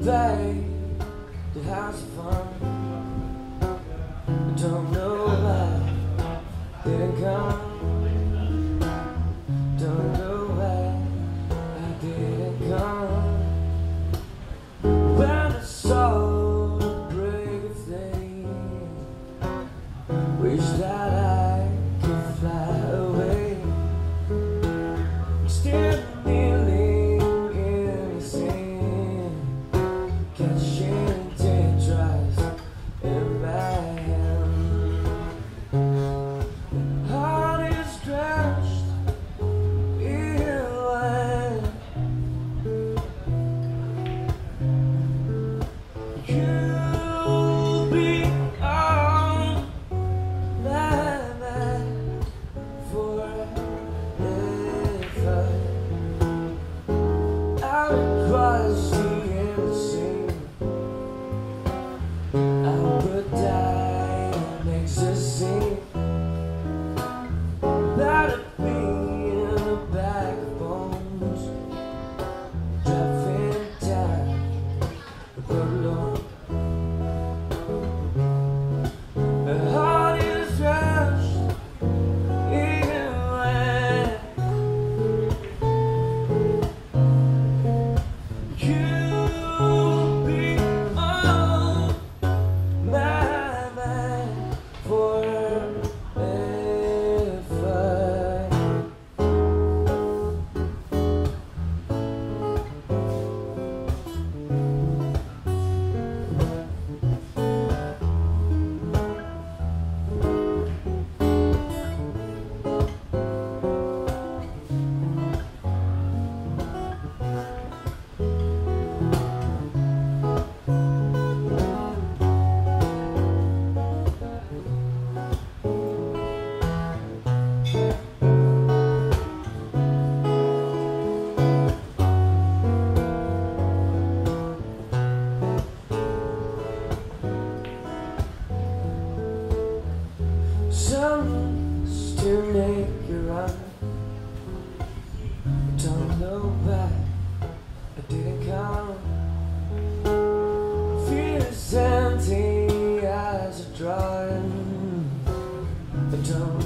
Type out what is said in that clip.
There's to have some fun. I don't know why it didn't come. Don't know why I didn't come. When I saw the brave thing, wish that. I make you run. I don't know why I didn't come. Feel as empty as a drawing. I don't